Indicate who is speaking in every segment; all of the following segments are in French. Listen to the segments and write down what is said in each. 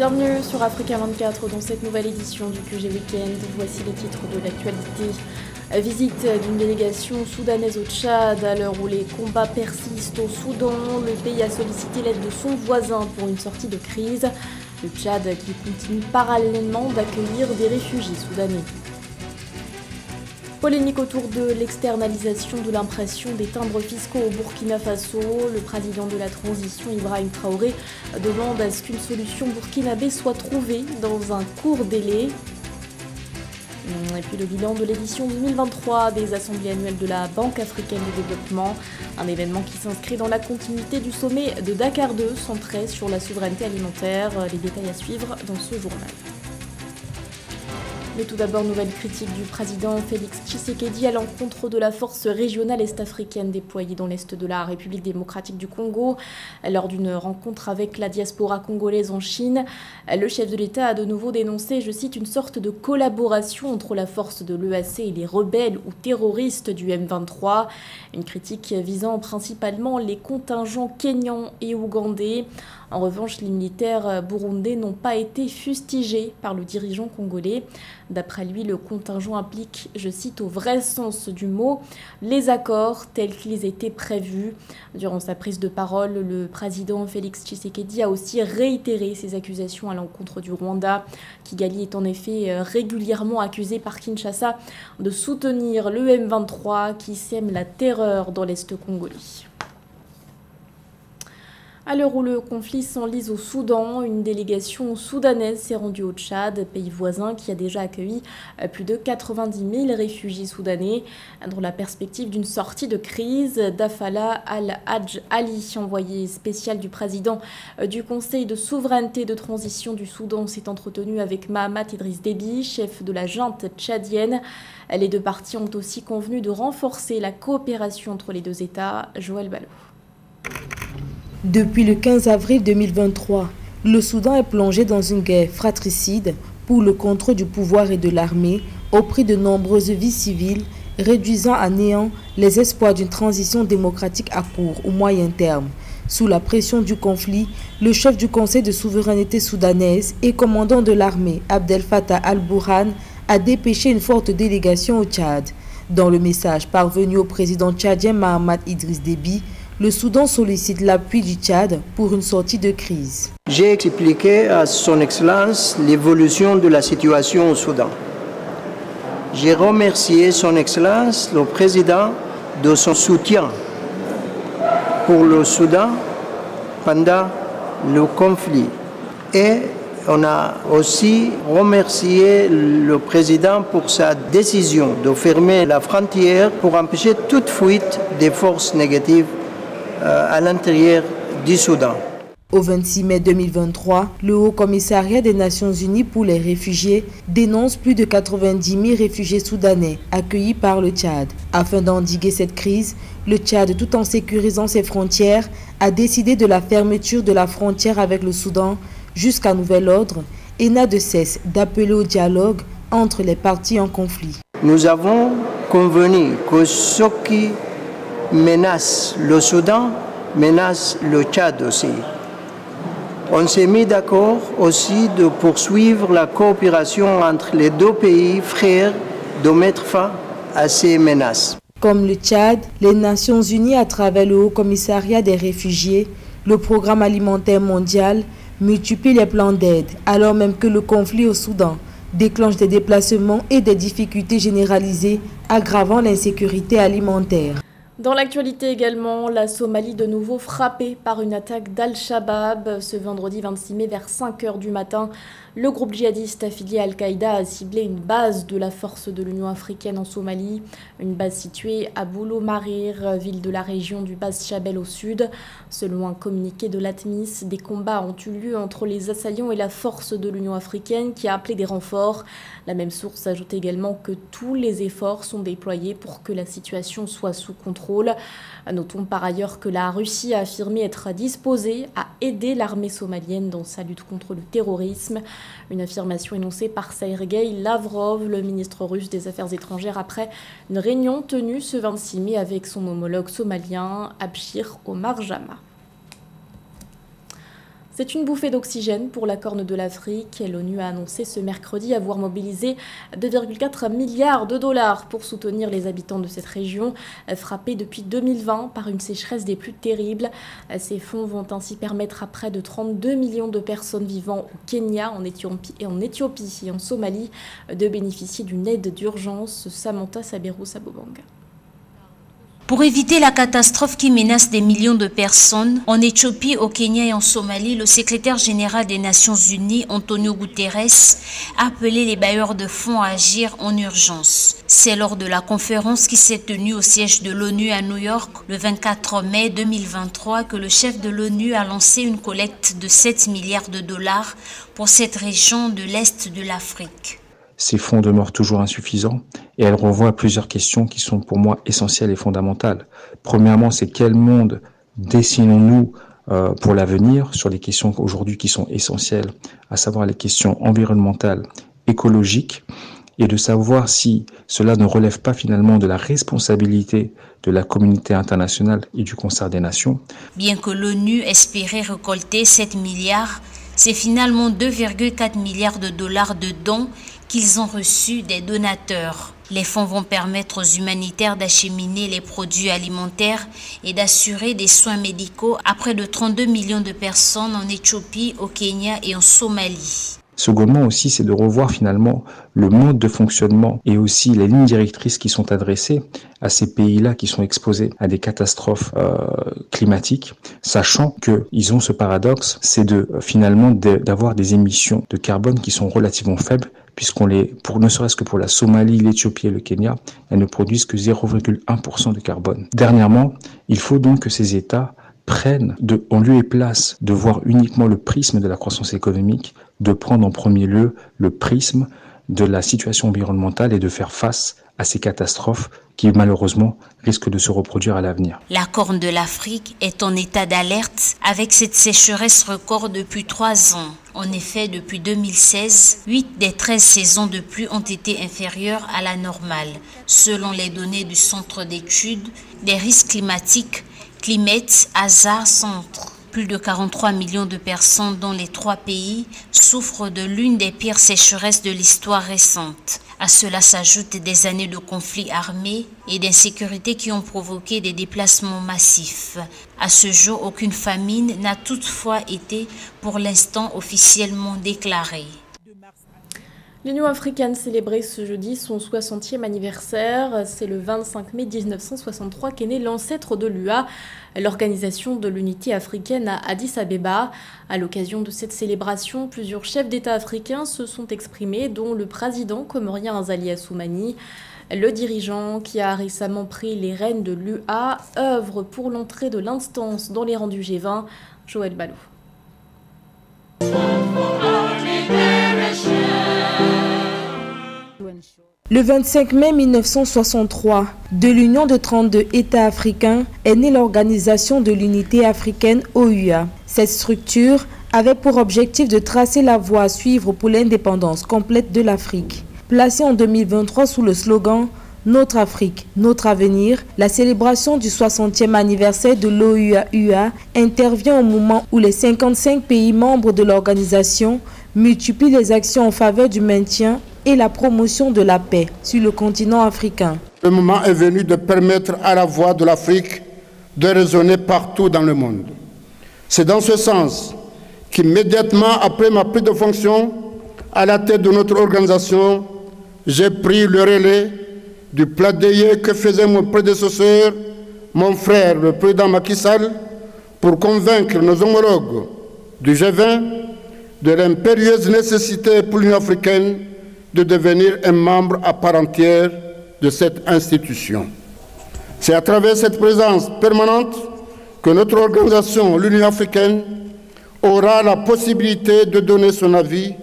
Speaker 1: Bienvenue sur Africa 24 dans cette nouvelle édition du QG Weekend. Voici les titres de l'actualité. Visite d'une délégation soudanaise au Tchad à l'heure où les combats persistent au Soudan. Le pays a sollicité l'aide de son voisin pour une sortie de crise. Le Tchad qui continue parallèlement d'accueillir des réfugiés soudanais. Polémique autour de l'externalisation de l'impression des timbres fiscaux au Burkina Faso. Le président de la transition, Ibrahim Traoré, demande à ce qu'une solution burkinabé soit trouvée dans un court délai. Et puis le bilan de l'édition 2023 des assemblées annuelles de la Banque africaine de développement, un événement qui s'inscrit dans la continuité du sommet de Dakar 2 centré sur la souveraineté alimentaire. Les détails à suivre dans ce journal. Mais tout d'abord, nouvelle critique du président Félix Tshisekedi à l'encontre de la force régionale est-africaine déployée dans l'est de la République démocratique du Congo. Lors d'une rencontre avec la diaspora congolaise en Chine, le chef de l'État a de nouveau dénoncé, je cite, une sorte de collaboration entre la force de l'EAC et les rebelles ou terroristes du M23. Une critique visant principalement les contingents kenyans et ougandais. En revanche, les militaires burundais n'ont pas été fustigés par le dirigeant congolais. D'après lui, le contingent implique, je cite au vrai sens du mot, les accords tels qu'ils étaient prévus. Durant sa prise de parole, le président Félix Tshisekedi a aussi réitéré ses accusations à l'encontre du Rwanda. Kigali est en effet régulièrement accusé par Kinshasa de soutenir le M23 qui sème la terreur dans l'Est congolais. À l'heure où le conflit s'enlise au Soudan, une délégation soudanaise s'est rendue au Tchad, pays voisin qui a déjà accueilli plus de 90 000 réfugiés soudanais. Dans la perspective d'une sortie de crise, Dafala Al-Hajj Ali, envoyé spécial du président du Conseil de souveraineté de transition du Soudan, s'est entretenu avec Mahamat Idriss Déby, chef de la junte tchadienne. Les deux parties ont aussi convenu de renforcer la coopération entre les deux États. Joël Ballot.
Speaker 2: Depuis le 15 avril 2023, le Soudan est plongé dans une guerre fratricide pour le contrôle du pouvoir et de l'armée au prix de nombreuses vies civiles, réduisant à néant les espoirs d'une transition démocratique à court ou moyen terme. Sous la pression du conflit, le chef du Conseil de souveraineté soudanaise et commandant de l'armée, Abdel Fattah al-Burhan, a dépêché une forte délégation au Tchad. Dans le message parvenu au président tchadien Mahamat Idriss Déby, le Soudan sollicite l'appui du Tchad pour une sortie de crise.
Speaker 3: J'ai expliqué à Son Excellence l'évolution de la situation au Soudan. J'ai remercié Son Excellence, le président, de son soutien pour le Soudan pendant le conflit. Et on a aussi remercié le président pour sa décision de fermer la frontière pour empêcher toute fuite des forces négatives à l'intérieur du Soudan.
Speaker 2: Au 26 mai 2023, le Haut Commissariat des Nations Unies pour les réfugiés dénonce plus de 90 000 réfugiés soudanais accueillis par le Tchad. Afin d'endiguer cette crise, le Tchad, tout en sécurisant ses frontières, a décidé de la fermeture de la frontière avec le Soudan jusqu'à nouvel ordre et n'a de cesse d'appeler au dialogue entre les parties en conflit.
Speaker 3: Nous avons convenu que ce qui menace le Soudan, menace le Tchad aussi. On s'est mis d'accord aussi de poursuivre la coopération entre les deux pays frères de mettre fin à ces menaces.
Speaker 2: Comme le Tchad, les Nations Unies, à travers le Haut Commissariat des réfugiés, le Programme alimentaire mondial, multiplient les plans d'aide, alors même que le conflit au Soudan déclenche des déplacements et des difficultés généralisées, aggravant l'insécurité alimentaire.
Speaker 1: Dans l'actualité également, la Somalie de nouveau frappée par une attaque d'Al-Shabaab. Ce vendredi 26 mai vers 5 h du matin, le groupe djihadiste affilié à Al-Qaïda a ciblé une base de la force de l'Union africaine en Somalie, une base située à Boulo Marir, ville de la région du Bas Chabel au sud. Selon un communiqué de l'ATMIS, des combats ont eu lieu entre les assaillants et la force de l'Union africaine qui a appelé des renforts. La même source ajoute également que tous les efforts sont déployés pour que la situation soit sous contrôle. Notons par ailleurs que la Russie a affirmé être disposée à aider l'armée somalienne dans sa lutte contre le terrorisme. Une affirmation énoncée par Sergei Lavrov, le ministre russe des Affaires étrangères, après une réunion tenue ce 26 mai avec son homologue somalien Abshir Omar Jama. C'est une bouffée d'oxygène pour la Corne de l'Afrique. L'ONU a annoncé ce mercredi avoir mobilisé 2,4 milliards de dollars pour soutenir les habitants de cette région, frappée depuis 2020 par une sécheresse des plus terribles. Ces fonds vont ainsi permettre à près de 32 millions de personnes vivant au Kenya, en Éthiopie et en, Éthiopie en Somalie de bénéficier d'une aide d'urgence. Samantha Saberou Sabobanga.
Speaker 4: Pour éviter la catastrophe qui menace des millions de personnes, en Éthiopie, au Kenya et en Somalie, le secrétaire général des Nations Unies, Antonio Guterres, a appelé les bailleurs de fonds à agir en urgence. C'est lors de la conférence qui s'est tenue au siège de l'ONU à New York le 24 mai 2023 que le chef de l'ONU a lancé une collecte de 7 milliards de dollars pour cette région de l'Est de l'Afrique
Speaker 5: ces fonds demeurent toujours insuffisants et elles renvoient à plusieurs questions qui sont pour moi essentielles et fondamentales. Premièrement, c'est quel monde dessinons-nous euh, pour l'avenir sur les questions aujourd'hui qui sont essentielles, à savoir les questions environnementales, écologiques, et de savoir si cela ne relève pas finalement de la responsabilité de la communauté internationale et du concert des nations.
Speaker 4: Bien que l'ONU espérait récolter 7 milliards, c'est finalement 2,4 milliards de dollars de dons qu'ils ont reçu des donateurs. Les fonds vont permettre aux humanitaires d'acheminer les produits alimentaires et d'assurer des soins médicaux à près de 32 millions de personnes en Éthiopie, au Kenya et en Somalie.
Speaker 5: Secondement aussi, c'est de revoir finalement le mode de fonctionnement et aussi les lignes directrices qui sont adressées à ces pays-là qui sont exposés à des catastrophes euh, climatiques, sachant qu'ils ont ce paradoxe, c'est de finalement d'avoir des émissions de carbone qui sont relativement faibles puisqu'on les, pour ne serait-ce que pour la Somalie, l'Éthiopie et le Kenya, elles ne produisent que 0,1% de carbone. Dernièrement, il faut donc que ces États prennent de, en lieu et place de voir uniquement le prisme de la croissance économique, de prendre en premier lieu le prisme de la situation environnementale et de faire face à ces catastrophes qui malheureusement risquent de se reproduire à l'avenir.
Speaker 4: La Corne de l'Afrique est en état d'alerte avec cette sécheresse record depuis trois ans. En effet, depuis 2016, 8 des 13 saisons de pluie ont été inférieures à la normale, selon les données du Centre d'études des risques climatiques Climate Hazard Centre. Plus de 43 millions de personnes dans les trois pays souffrent de l'une des pires sécheresses de l'histoire récente. À cela s'ajoutent des années de conflits armés et d'insécurité qui ont provoqué des déplacements massifs. À ce jour, aucune famine n'a toutefois été pour l'instant officiellement déclarée.
Speaker 1: L'Union africaine célébrait ce jeudi son 60e anniversaire. C'est le 25 mai 1963 qu'est né l'ancêtre de l'UA, l'Organisation de l'Unité africaine à Addis Abeba. À l'occasion de cette célébration, plusieurs chefs d'État africains se sont exprimés, dont le président comorien Azali Assoumani. Le dirigeant, qui a récemment pris les rênes de l'UA, œuvre pour l'entrée de l'instance dans les rangs du G20. Joël Balou.
Speaker 2: Le 25 mai 1963, de l'union de 32 États africains est née l'Organisation de l'Unité africaine OUA. Cette structure avait pour objectif de tracer la voie à suivre pour l'indépendance complète de l'Afrique. Placée en 2023 sous le slogan Notre Afrique, notre avenir, la célébration du 60e anniversaire de l'OUA intervient au moment où les 55 pays membres de l'organisation multiplient les actions en faveur du maintien et la promotion de la paix sur le continent africain.
Speaker 6: Le moment est venu de permettre à la voix de l'Afrique de résonner partout dans le monde. C'est dans ce sens qu'immédiatement après ma prise de fonction à la tête de notre organisation, j'ai pris le relais du plaidoyer que faisait mon prédécesseur, mon frère, le président Macky Sall, pour convaincre nos homologues du G20 de l'impérieuse nécessité pour l'Union africaine de devenir un membre à part entière de cette institution. C'est à travers cette présence permanente que notre organisation, l'Union africaine, aura la possibilité de donner son avis,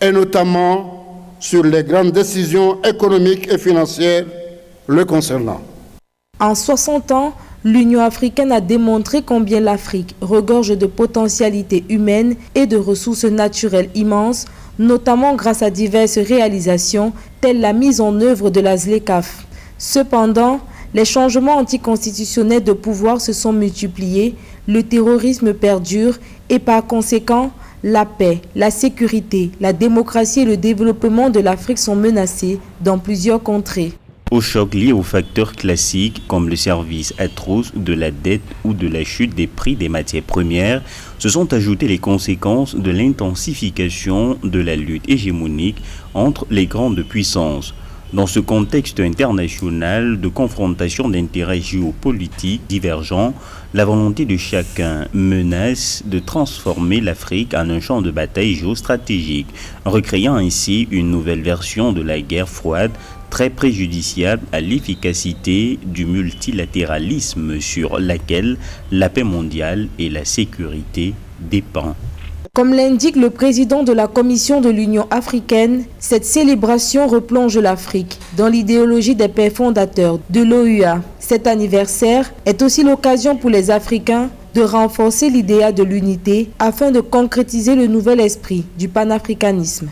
Speaker 6: et notamment sur les grandes décisions économiques et financières le concernant.
Speaker 2: En 60 ans, l'Union africaine a démontré combien l'Afrique regorge de potentialités humaines et de ressources naturelles immenses notamment grâce à diverses réalisations telles la mise en œuvre de la ZLECAF. Cependant, les changements anticonstitutionnels de pouvoir se sont multipliés, le terrorisme perdure et par conséquent, la paix, la sécurité, la démocratie et le développement de l'Afrique sont menacés dans plusieurs contrées.
Speaker 7: Au choc lié aux facteurs classiques comme le service atroce de la dette ou de la chute des prix des matières premières, se sont ajoutées les conséquences de l'intensification de la lutte hégémonique entre les grandes puissances. Dans ce contexte international de confrontation d'intérêts géopolitiques divergents, la volonté de chacun menace de transformer l'Afrique en un champ de bataille géostratégique, recréant ainsi une nouvelle version de la guerre froide très préjudiciable à l'efficacité du multilatéralisme sur laquelle la paix mondiale et la sécurité dépendent.
Speaker 2: Comme l'indique le président de la Commission de l'Union africaine, cette célébration replonge l'Afrique dans l'idéologie des pères fondateurs de l'OUA. Cet anniversaire est aussi l'occasion pour les Africains de renforcer l'idéal de l'unité afin de concrétiser le nouvel esprit du panafricanisme.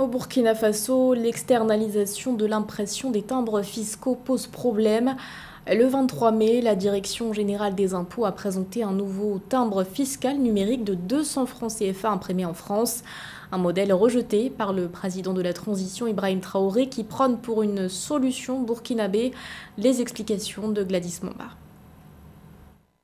Speaker 1: Au Burkina Faso, l'externalisation de l'impression des timbres fiscaux pose problème. Le 23 mai, la Direction générale des impôts a présenté un nouveau timbre fiscal numérique de 200 francs CFA imprimé en France. Un modèle rejeté par le président de la transition Ibrahim Traoré qui prône pour une solution burkinabé. Les explications de Gladys Momba.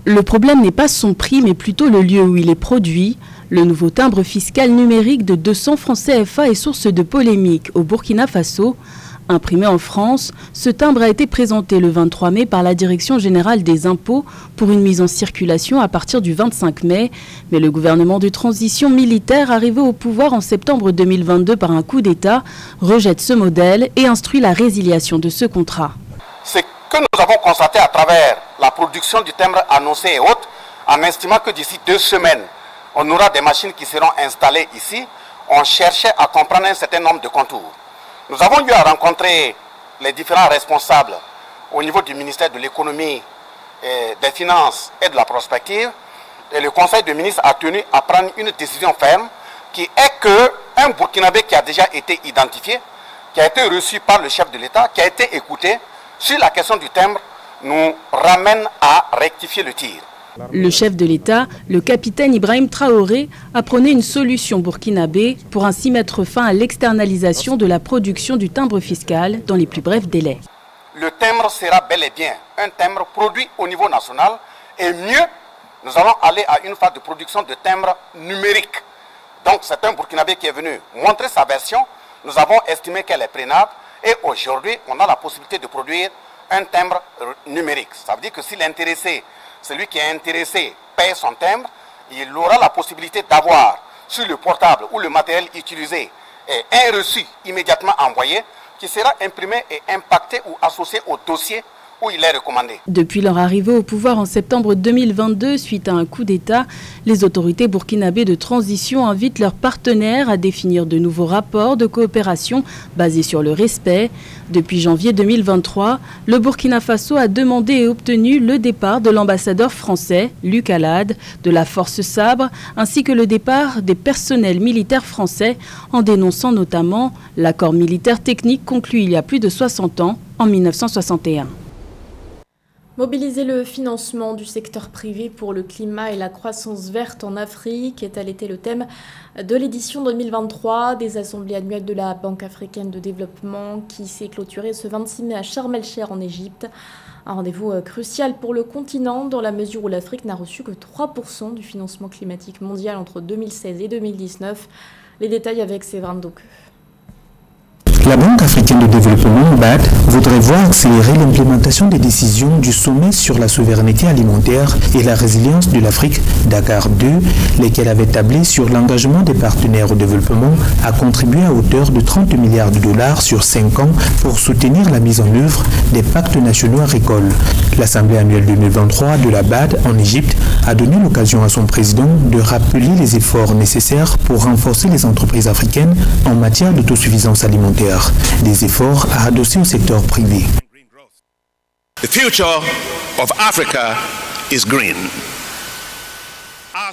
Speaker 8: Le problème n'est pas son prix, mais plutôt le lieu où il est produit. Le nouveau timbre fiscal numérique de 200 francs CFA est source de polémique au Burkina Faso. Imprimé en France, ce timbre a été présenté le 23 mai par la Direction générale des impôts pour une mise en circulation à partir du 25 mai. Mais le gouvernement de transition militaire, arrivé au pouvoir en septembre 2022 par un coup d'État, rejette ce modèle et instruit la résiliation de ce contrat.
Speaker 9: Ce que nous avons constaté à travers la production du timbre annoncé et autres, en estimant que d'ici deux semaines, on aura des machines qui seront installées ici, on cherchait à comprendre un certain nombre de contours. Nous avons eu à rencontrer les différents responsables au niveau du ministère de l'économie, des finances et de la prospective. Et le Conseil de ministres a tenu à prendre une décision ferme qui est que un Burkinabé qui a déjà été identifié, qui a été reçu par le chef de l'État, qui a été écouté sur la question du timbre, nous ramène à rectifier le tir.
Speaker 8: Le chef de l'État, le capitaine Ibrahim Traoré, a prôné une solution burkinabé pour ainsi mettre fin à l'externalisation de la production du timbre fiscal dans les plus brefs délais.
Speaker 9: Le timbre sera bel et bien un timbre produit au niveau national et mieux, nous allons aller à une phase de production de timbre numérique. Donc c'est un burkinabé qui est venu montrer sa version, nous avons estimé qu'elle est prénable et aujourd'hui on a la possibilité de produire un timbre numérique. Ça veut dire que si l'intéressé celui qui est intéressé paie son timbre, il aura la possibilité d'avoir sur le portable ou le matériel utilisé un reçu immédiatement envoyé qui sera imprimé et impacté ou associé au dossier
Speaker 8: Depuis leur arrivée au pouvoir en septembre 2022, suite à un coup d'État, les autorités burkinabées de transition invitent leurs partenaires à définir de nouveaux rapports de coopération basés sur le respect. Depuis janvier 2023, le Burkina Faso a demandé et obtenu le départ de l'ambassadeur français, Luc Alad, de la Force Sabre, ainsi que le départ des personnels militaires français, en dénonçant notamment l'accord militaire technique conclu il y a plus de 60 ans, en 1961.
Speaker 1: Mobiliser le financement du secteur privé pour le climat et la croissance verte en Afrique est été le thème de l'édition 2023 des assemblées annuelles de la Banque africaine de développement qui s'est clôturée ce 26 mai à Sharm el-Sheikh en Égypte. Un rendez-vous euh, crucial pour le continent dans la mesure où l'Afrique n'a reçu que 3% du financement climatique mondial entre 2016 et 2019. Les détails avec Séverin Doku.
Speaker 10: La Banque africaine de développement, BAD, voudrait voir accélérer l'implémentation des décisions du sommet sur la souveraineté alimentaire et la résilience de l'Afrique, Dakar 2, lesquelles avaient tablé sur l'engagement des partenaires au développement à contribuer à hauteur de 30 milliards de dollars sur 5 ans pour soutenir la mise en œuvre des pactes nationaux agricoles. L'Assemblée annuelle 2023 de la BAD en Égypte a donné l'occasion à son président de rappeler les efforts nécessaires pour renforcer les entreprises africaines en matière d'autosuffisance alimentaire des efforts à au secteur privé.
Speaker 11: The future of Africa is green.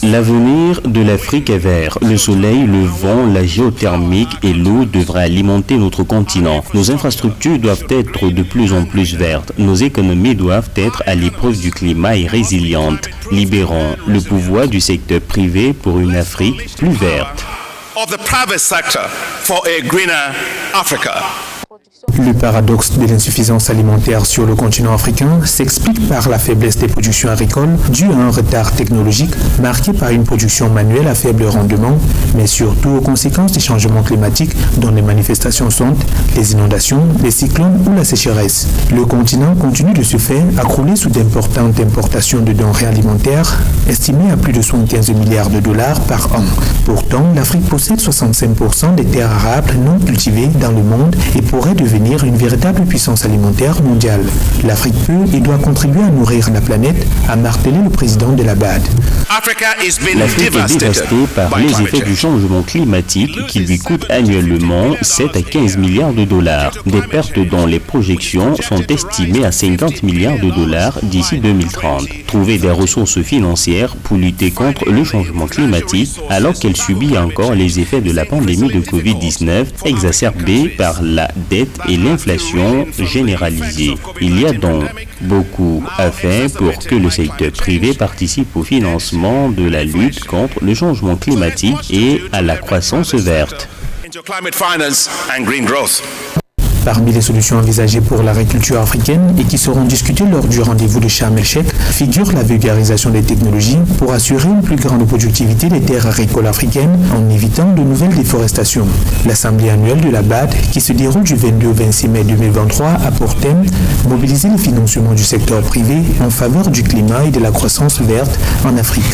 Speaker 7: L'avenir de l'Afrique est vert. Le soleil, le vent, la géothermique et l'eau devraient alimenter notre continent. Nos infrastructures doivent être de plus en plus vertes. Nos économies doivent être à l'épreuve du climat et résilientes. Libérons le pouvoir du secteur privé pour une Afrique plus verte.
Speaker 10: Le paradoxe de l'insuffisance alimentaire sur le continent africain s'explique par la faiblesse des productions agricoles due à un retard technologique marqué par une production manuelle à faible rendement, mais surtout aux conséquences des changements climatiques dont les manifestations sont les inondations, les cyclones ou la sécheresse. Le continent continue de se faire accrouler sous d'importantes importations de denrées alimentaires estimées à plus de 75 milliards de dollars par an. Pourtant, l'Afrique possède 65% des terres arables non cultivées dans le monde et pourrait devenir une véritable puissance alimentaire mondiale. L'Afrique peut et doit contribuer à nourrir la planète, a martelé le président de la BAD.
Speaker 7: L'Afrique est dévastée par les effets du changement climatique qui lui coûte annuellement 7 à 15 milliards de dollars. Des pertes dont les projections sont estimées à 50 milliards de dollars d'ici 2030. Trouver des ressources financières pour lutter contre le changement climatique alors qu'elle subit encore les effets de la pandémie de Covid-19 exacerbée par la dette et l'inflation généralisée. Il y a donc beaucoup à faire pour que le secteur privé participe au financement de la lutte contre le changement climatique et à la croissance verte.
Speaker 10: Parmi les solutions envisagées pour l'agriculture africaine et qui seront discutées lors du rendez-vous de Sharm el-Sheikh figure la vulgarisation des technologies pour assurer une plus grande productivité des terres agricoles africaines en évitant de nouvelles déforestations. L'Assemblée annuelle de la BAD, qui se déroule du 22 au 26 mai 2023, a pour thème mobiliser le financement du secteur privé en faveur du climat et de la croissance verte en Afrique.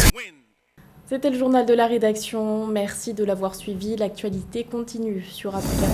Speaker 1: C'était le journal de la rédaction. Merci de l'avoir suivi. L'actualité continue sur Africa